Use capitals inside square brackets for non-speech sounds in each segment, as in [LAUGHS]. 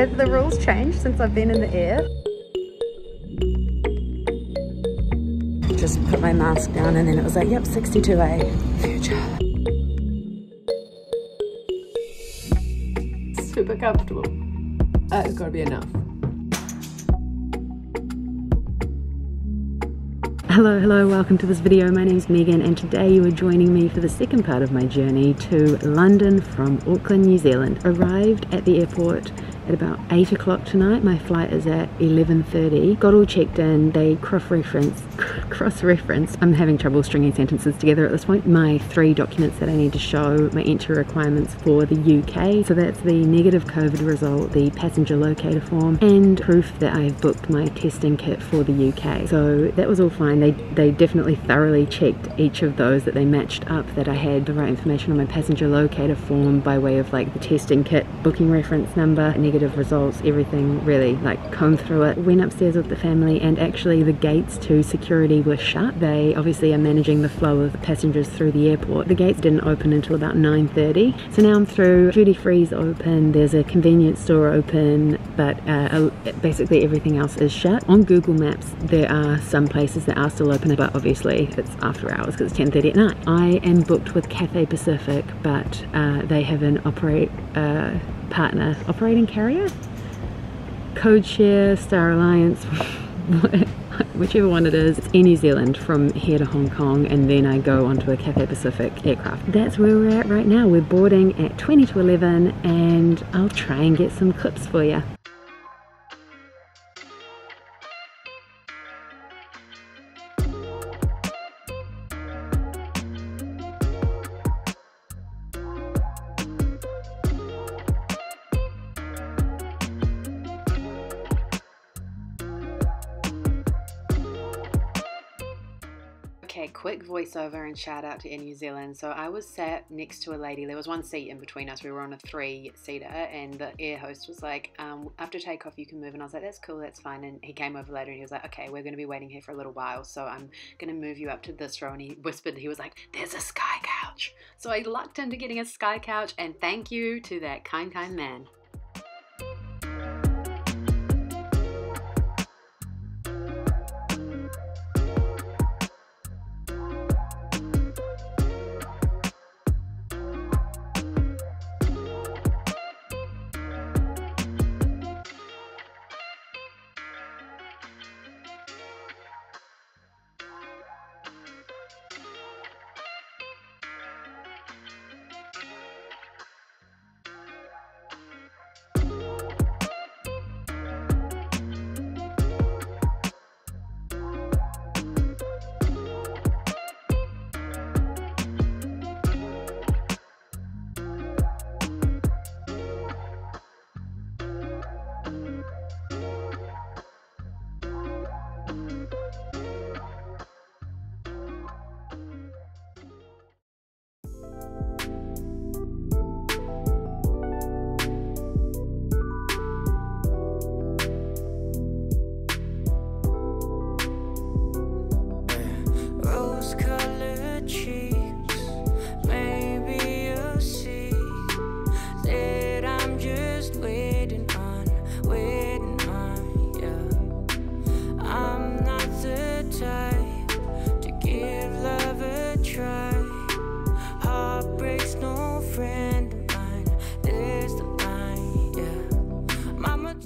Have the rules changed since I've been in the air? Just put my mask down and then it was like, yep, 62A, future. Super comfortable. Uh, it's gotta be enough. Hello, hello, welcome to this video. My name is Megan and today you are joining me for the second part of my journey to London from Auckland, New Zealand. Arrived at the airport at about 8 o'clock tonight. My flight is at 11.30. Got all checked in. They cross-reference, [LAUGHS] cross-reference, I'm having trouble stringing sentences together at this point, my three documents that I need to show, my entry requirements for the UK. So that's the negative COVID result, the passenger locator form, and proof that I've booked my testing kit for the UK. So that was all fine. They, they definitely thoroughly checked each of those that they matched up that I had the right information on my passenger locator form by way of like the testing kit, booking reference number, negative negative results, everything really, like combed through it. Went upstairs with the family and actually the gates to security were shut. They obviously are managing the flow of passengers through the airport. The gates didn't open until about 9.30. So now I'm through, duty free's open, there's a convenience store open, but uh, basically everything else is shut. On Google Maps, there are some places that are still open, but obviously it's after hours because it's 10.30 at night. I am booked with Cathay Pacific, but uh, they have an operate, uh, partner operating code share star alliance [LAUGHS] whichever one it is. It's in new zealand from here to hong kong and then i go onto a cathay pacific aircraft. That's where we're at right now. We're boarding at 20 to 11 and i'll try and get some clips for you voiceover and shout out to Air New Zealand. So I was sat next to a lady. There was one seat in between us. We were on a three-seater, and the air host was like, um, "After takeoff, you can move." And I was like, "That's cool, that's fine." And he came over later, and he was like, "Okay, we're going to be waiting here for a little while, so I'm going to move you up to this row." And he whispered, he was like, "There's a sky couch." So I lucked into getting a sky couch, and thank you to that kind, kind man.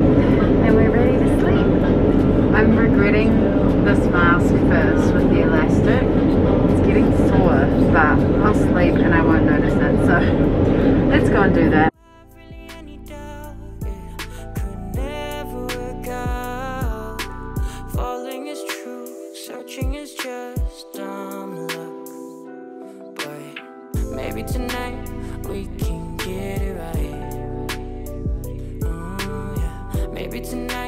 And we're ready to sleep. I'm regretting this mask first with the elastic. It's getting sore, but I'll sleep and I won't notice it. So [LAUGHS] let's go and do that. tonight.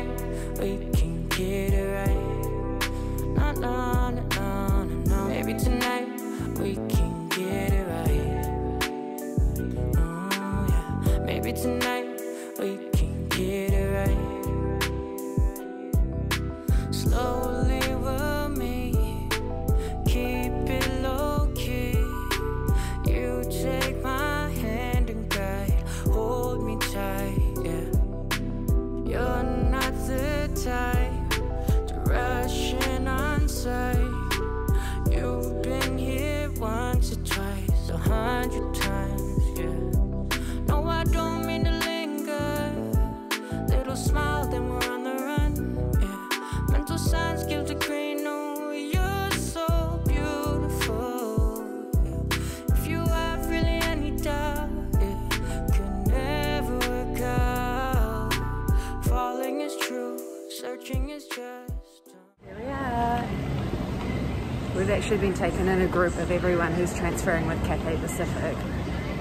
Actually been taken in a group of everyone who's transferring with Cathay Pacific.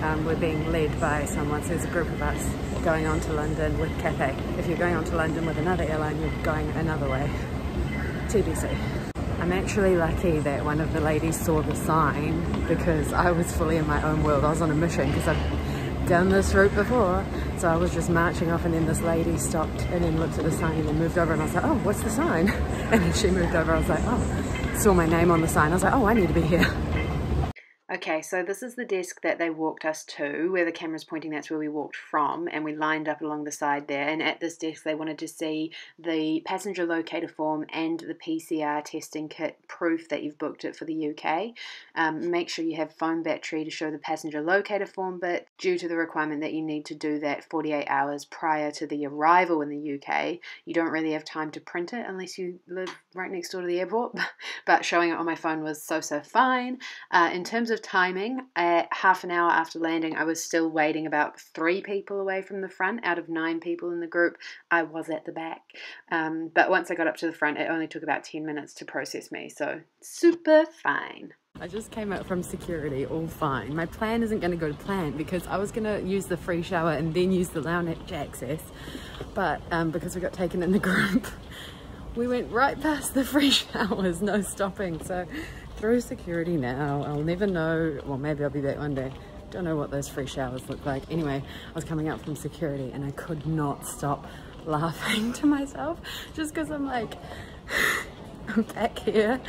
Um, we're being led by someone, so there's a group of us going on to London with Cathay. If you're going on to London with another airline, you're going another way. TBC. I'm actually lucky that one of the ladies saw the sign because I was fully in my own world. I was on a mission because I've done this route before. So I was just marching off and then this lady stopped and then looked at the sign and then moved over and I was like, oh, what's the sign? [LAUGHS] And then she moved over. I was like, oh, saw my name on the sign. I was like, oh, I need to be here. Okay, so this is the desk that they walked us to, where the camera's pointing, that's where we walked from, and we lined up along the side there. And at this desk, they wanted to see the passenger locator form and the PCR testing kit proof that you've booked it for the UK. Um, make sure you have phone battery to show the passenger locator form, but due to the requirement that you need to do that 48 hours prior to the arrival in the UK, you don't really have time to print it unless you live right next door to the airport. [LAUGHS] but showing it on my phone was so, so fine. Uh, in terms of timing, at half an hour after landing, I was still waiting about three people away from the front out of nine people in the group. I was at the back. Um, but once I got up to the front, it only took about 10 minutes to process me. So super fine. I just came out from security, all fine. My plan isn't going to go to plan because I was going to use the free shower and then use the lounge access. But um, because we got taken in the group, [LAUGHS] we went right past the free [LAUGHS] showers, no stopping. So through security now. I'll never know, well maybe I'll be back one day. Don't know what those free showers look like. Anyway, I was coming out from security and I could not stop laughing [LAUGHS] to myself just because I'm like, [SIGHS] I'm back here.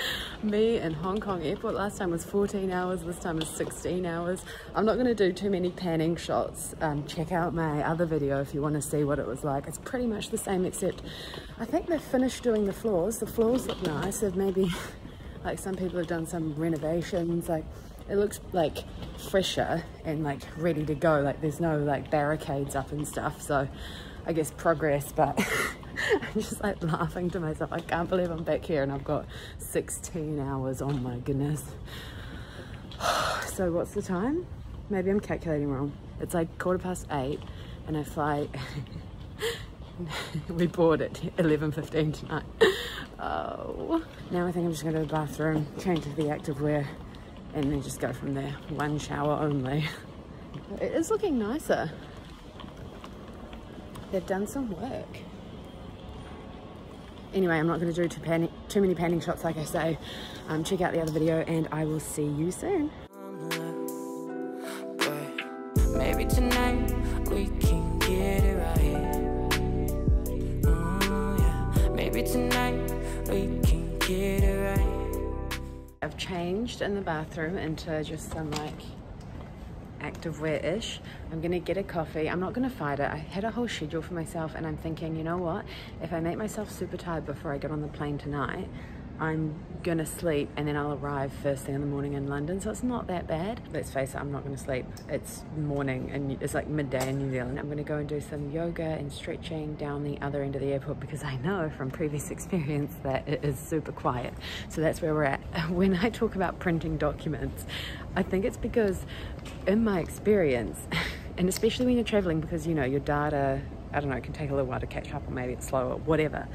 Me in Hong Kong airport last time was 14 hours, this time is 16 hours. I'm not going to do too many panning shots. Um, check out my other video if you want to see what it was like. It's pretty much the same except I think they've finished doing the floors. The floors look nice. They've maybe [LAUGHS] like some people have done some renovations like it looks like fresher and like ready to go. Like there's no like barricades up and stuff so I guess progress but [LAUGHS] I'm just like laughing to myself. I can't believe I'm back here and I've got 16 hours. Oh my goodness. [SIGHS] So what's the time? Maybe I'm calculating wrong. It's like quarter past eight and I fly [LAUGHS] we board at 11.15 tonight [LAUGHS] Oh. Now I think I'm just going to the bathroom, change to the activewear, and then just go from there. One shower only. It is looking nicer. They've done some work. Anyway, I'm not going to do too, too many panning shots like I say. Um, check out the other video and I will see you soon. In the bathroom into just some like activewear-ish. I'm gonna get a coffee. I'm not gonna fight it. I had a whole schedule for myself and I'm thinking, you know what? If I make myself super tired before I get on the plane tonight, I'm gonna sleep and then I'll arrive first thing in the morning in London so it's not that bad. Let's face it I'm not gonna sleep. It's morning and it's like midday in New Zealand. I'm gonna go and do some yoga and stretching down the other end of the airport because I know from previous [LAUGHS] experience that it is super quiet. So that's where we're at. [LAUGHS] When I talk about printing documents I think it's because in my experience [LAUGHS] and especially when you're traveling because you know your data I don't know it can take a little while to catch up or maybe it's slower whatever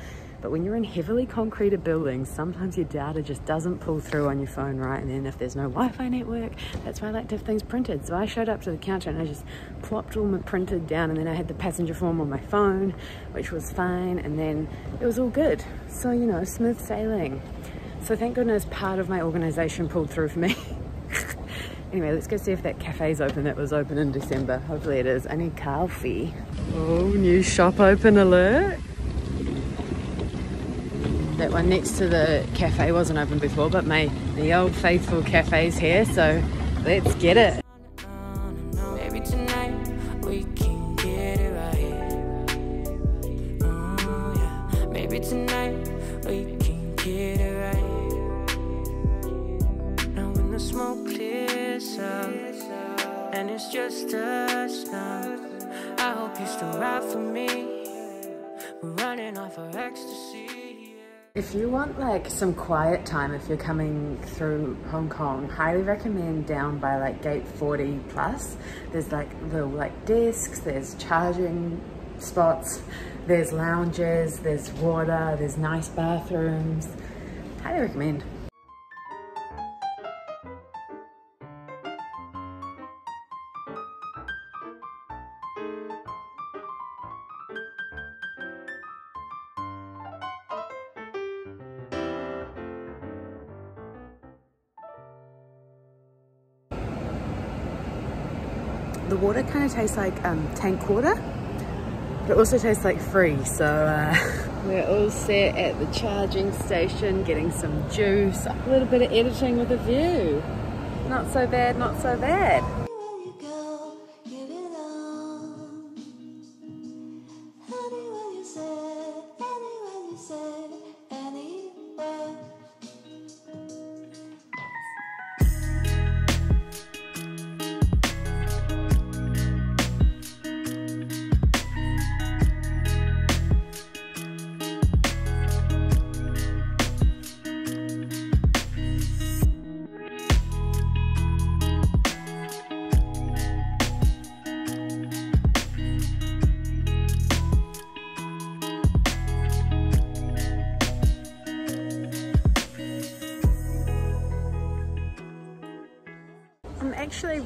but when you're in heavily concreted buildings, sometimes your data just doesn't pull through on your phone, right? And then if there's no Wi-Fi network, that's why I like to have things printed. So I showed up to the counter and I just plopped all my printed down and then I had the passenger form on my phone, which was fine. And then it was all good. So, you know, smooth sailing. So thank goodness part of my organization pulled through for me. [LAUGHS] Anyway, let's go see if that cafe's open that was open in December. Hopefully it is. I need coffee. Oh, new shop open alert. That one next to the cafe wasn't open before, but my the old faithful cafe's here, so let's get it. Some quiet time if you're coming through Hong Kong, highly recommend down by like gate 40 plus. There's like little like desks, there's charging spots, There's lounges, there's water, there's nice bathrooms. Highly recommend. Kind of tastes like um, tank water, but it also tastes like free. So uh, [LAUGHS] we're all set at the charging station, getting some juice, a little bit of editing with a view. Not so bad, not so bad.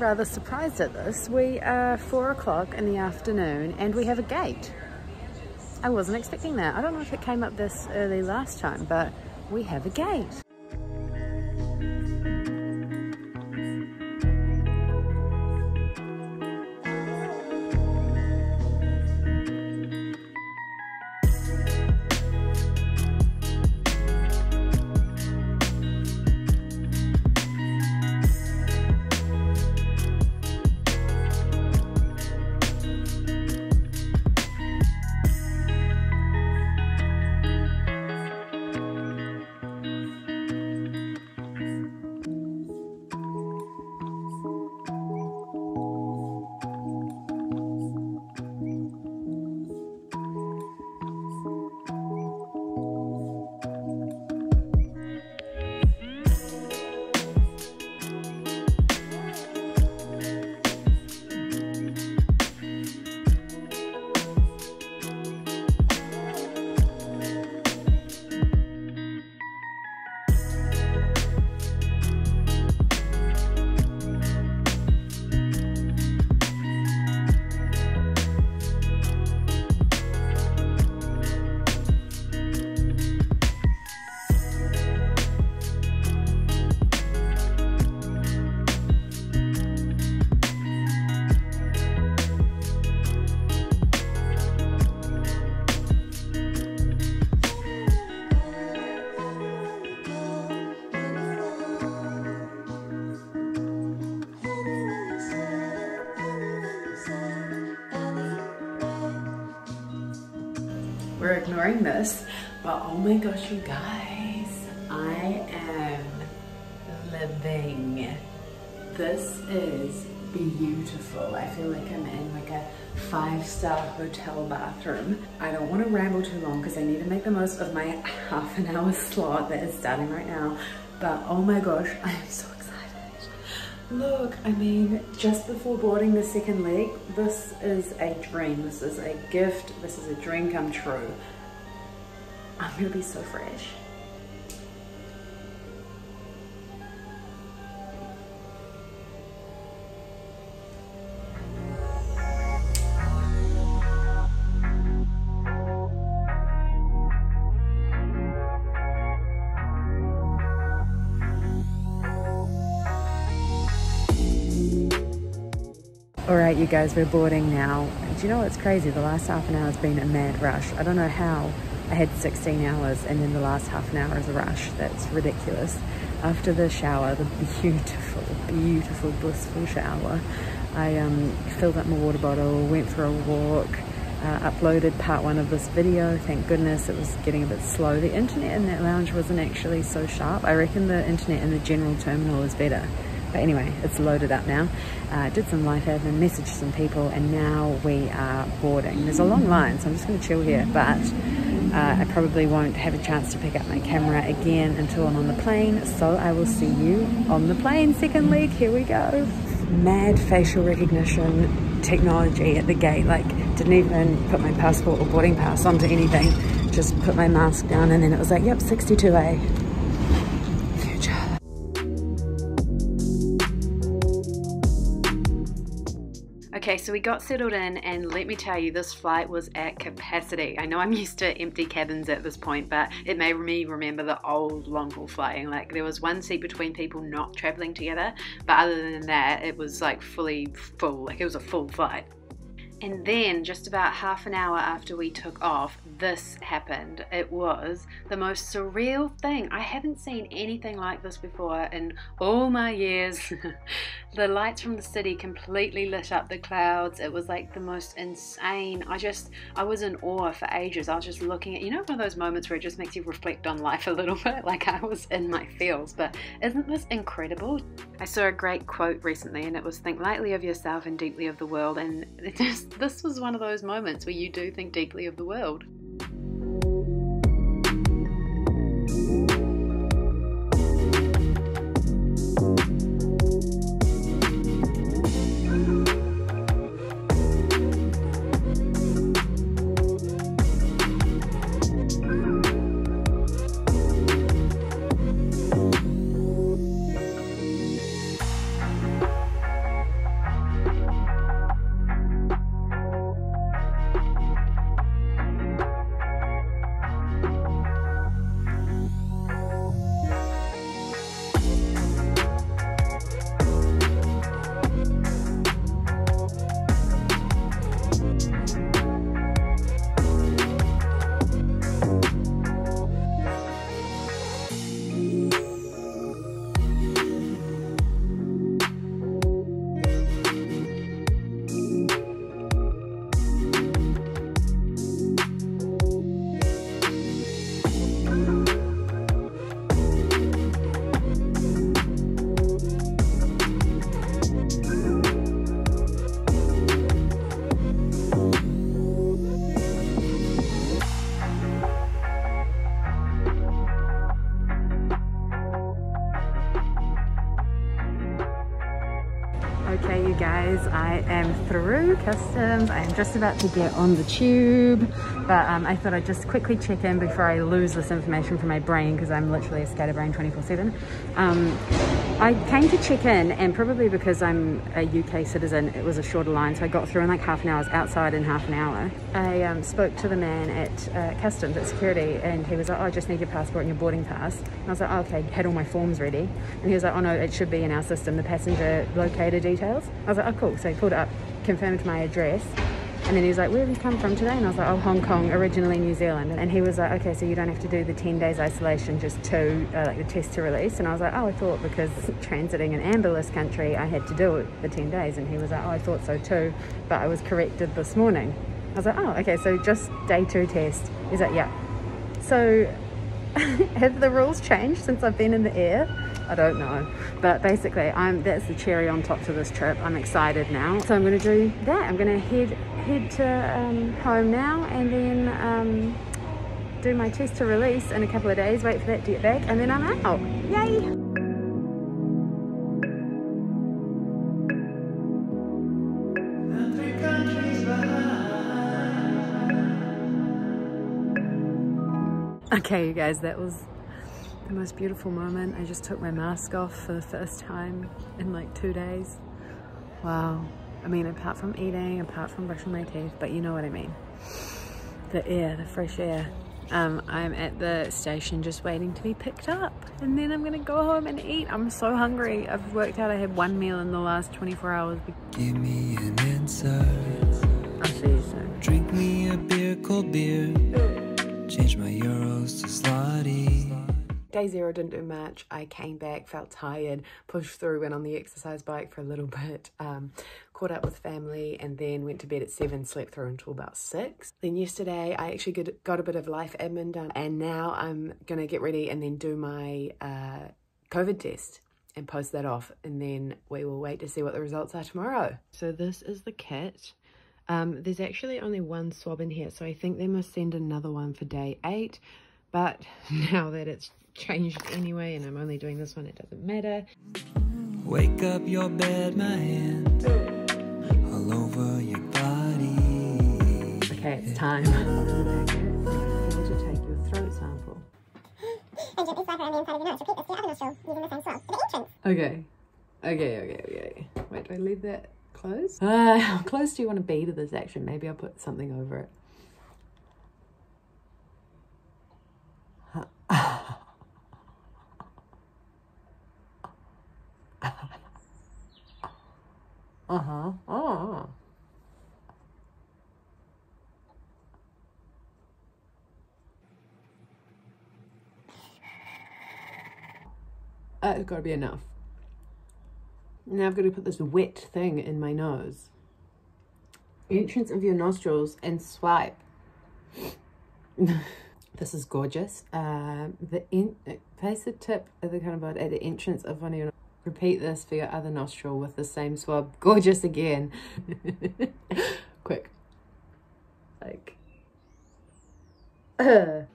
Rather surprised at this. We are four o'clock in the afternoon and we have a gate. I wasn't expecting that. I don't know if it came up this early last time, but we have a gate. We're ignoring this. But oh my gosh, you guys, I am living. This is beautiful. I feel like I'm in like a five-star hotel bathroom. I don't want to ramble too long because I need to make the most of my [LAUGHS] half an hour slot that is starting right now. But oh my gosh, I am so Look, I mean, just before boarding the second leg, this is a dream. This is a gift. This is a dream come true. I'm gonna be so fresh. All right, you guys, we're boarding now. Do you know what's crazy? The last half an hour has been a mad rush. I don't know how I had 16 hours and then the last half an hour is a rush. That's ridiculous. After the shower, the beautiful, beautiful, blissful shower, I um, filled up my water bottle, went for a walk, uh, uploaded part one of this video. Thank goodness it was getting a bit slow. The internet in that lounge wasn't actually so sharp. I reckon the internet in the general terminal is better. But anyway, it's loaded up now. Uh, did some life admin, messaged some people, and now we are boarding. There's a long line, so I'm just going to chill here, but uh, I probably won't have a chance to pick up my camera again until I'm on the plane. So I will see you on the plane. Second leg, here we go. mad facial recognition technology at the gate. Like, didn't even put my passport or boarding pass onto anything. Just put my mask down and then it was like, yep, 62A. We got settled in, and let me tell you, this flight was at capacity. I know I'm [LAUGHS] used to empty cabins at this point, but it made me remember the old long haul flying. Like, there was one seat between people not traveling together, but other than that, it was like fully full. Like, it was a full flight. And then, just about half an hour after we took off, this happened. It was the most surreal thing. I haven't seen anything like this before in all my years. [LAUGHS] the lights from the city completely lit up the clouds. It was like the most insane. I just, I was in awe for ages. I was just looking at, you know, one of those moments where it just makes you reflect on life a little [LAUGHS] bit. Like I was in my feels. But isn't this incredible? I saw a great quote recently, and it was think lightly of yourself and deeply of the world. And [LAUGHS] just, this was one of those moments where you do think deeply of the world. I am just about to get on the tube, but um, I thought I'd just quickly check in before I lose this information from my brain because I'm literally a scatterbrain 24-7. Um, I came to check in and probably because I'm a UK citizen, it was a shorter line, so I got through in like half an hour, I was outside in half an hour. I um, spoke to the man at uh, customs, at security, and he was like, oh, I just need your passport and your boarding pass. And I was like, oh, okay, had all my forms ready. And he was like, oh no, it should be in our system, the passenger locator details. I was like, oh cool, so he pulled it up, confirmed my address, and then he was like, where have you come from today? And I was like, oh, Hong Kong, originally New Zealand. And he was like, okay, so you don't have to do the 10 days isolation, just two, uh, like the test to release. And I was like, oh, I thought because transiting amber list country, I had to do it the 10 days. And he was like, oh, I thought so too, but I was corrected this morning. I was like, oh, okay, so just day two test. He's like, yeah. So [LAUGHS] have the rules changed since I've been in the air? I don't know. But basically, I'm that's the cherry on top to this trip. I'm excited now. So I'm going to do that. I'm going to head head to um, home now and then um, do my test to release in a couple of days. Wait for that to get back and then I'm out. Yay! Okay, you guys, that was the most beautiful moment. I just took my mask off for the first time in like two days. Wow. I mean, apart from eating, apart from brushing my teeth, but you know what I mean. The air, the fresh air. Um, I'm at the station just waiting to be picked up and then I'm gonna go home and eat. I'm so hungry. I've worked out I had one meal in the last 24 hours. Give me an answer. Day zero didn't do much. I came back, felt tired, pushed through, went on the exercise bike for a little [LAUGHS] bit, um, caught up with family, and then went to bed at seven, slept through until about six. Then yesterday, I actually got a bit of life admin done, and now I'm gonna get ready and then do my uh, COVID test and post that off, and then we will wait to see what the results are tomorrow. So this is the kit. Um, there's actually only one swab in here, so I think they must send another one for day eight. But [LAUGHS] now that it's changed anyway and I'm only doing this one, it doesn't matter. Wake up your bed, my hand all over your body. Okay, it's time. [LAUGHS] You to take your throat sample. And gently slap around the inside of your nose. Repeat this to your other nostril using the same swab. For the entrance. Okay. Okay, okay, okay. Wait, do I leave that closed? Uh, [SIGHS] how close do you want to be to this action? Maybe I'll put something over it. [SIGHS] [LAUGHS] Uh-huh. Oh. Uh, it's got to be enough. Now I've got to put this wet thing in my nose. Entrance of your nostrils and swipe. [LAUGHS] this is gorgeous. Um, the in, place the tip of the bud at the entrance of one of your. Repeat this for your other nostril with the same swab. [LAUGHS] Gorgeous again. [LAUGHS] Quick. Like. [LAUGHS]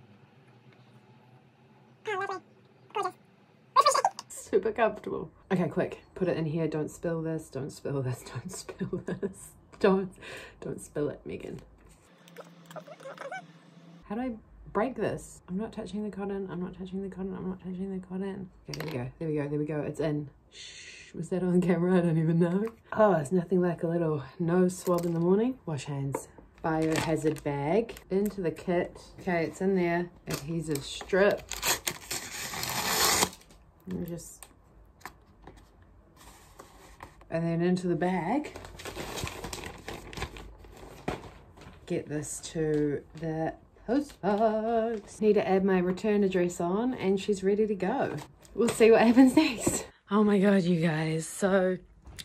Super comfortable. Okay, quick. Put it in here. Don't spill this. Don't spill this. Don't spill this. Don't, don't spill it, Megan. How do I break this? I'm not touching the cotton. I'm not touching the cotton. I'm not touching the cotton. Okay, there we go. There we go. There we go. It's in. Shh. Was that on camera? I don't even know. Oh, it's nothing like a little nose swab in the morning. Wash hands. Biohazard bag. Into the kit. Okay, it's in there. Adhesive strip. Just and then into the bag get this to the post need to add my return address on and she's ready to go we'll see what happens [LAUGHS] next oh my god you guys so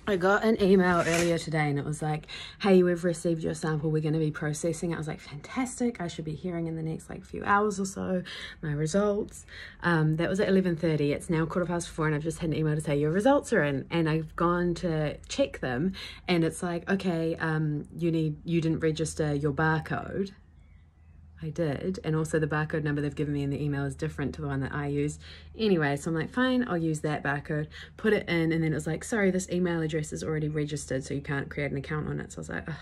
I got an email earlier today and it was like, hey, we've received your sample. We're going to be processing. I was like, fantastic. I should be hearing in the next like few hours or so my results. Um, that was at 11.30. It's now quarter past four and I've just had an email to say your results are in. And I've gone to check them and it's like, okay, um, you need, you didn't register your barcode. I did. And also the barcode number they've given me in the email is different to the one that I use. Anyway, so I'm like, fine, I'll use that barcode, put it in, and then it was like, sorry, this email address is already registered, so you can't create an account on it. So I was like, Ugh.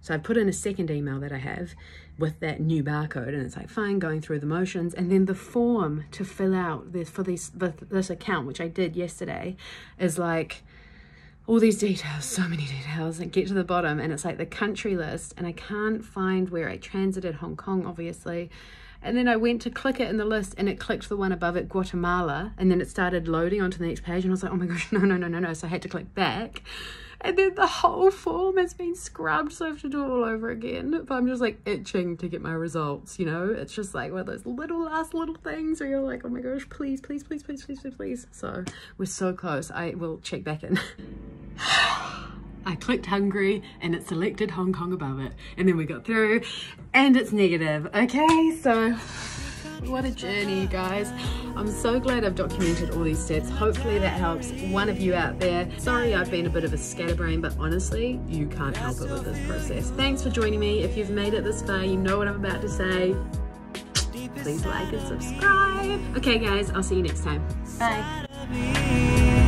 so I put in a second email that I have with that new barcode, and it's like, fine, going through the motions. And then the form to fill out this for this, this account, which I did yesterday, is like, all these details, so many details, and get to the bottom, and it's like the country list, and I can't find where I transited Hong Kong, obviously. And then I went to click it in the list, and it clicked the one above it, Guatemala, and then it started loading onto the next page, and I was like, oh my gosh, [LAUGHS] no, no, no, no, no. So I had to click back. And then the whole form has been scrubbed, so I have to do it all over again. But I'm just like itching to get my results, you know? It's just like one of those little last little things where you're like, oh my gosh, please, please, please, please, please, please, please. So we're so close. I will check back in. [GASPS] I clicked Hungary and it selected Hong Kong above it. And then we got through and it's negative. Okay, so what a journey, guys. I'm so glad I've documented all these steps. Hopefully that helps one of you out there. Sorry I've been a bit of a scatterbrain, but honestly, you can't help it with this process. Thanks for joining me. If you've made it this far, you know what I'm about to say. Please like and subscribe. Okay guys, I'll see you next time. Bye.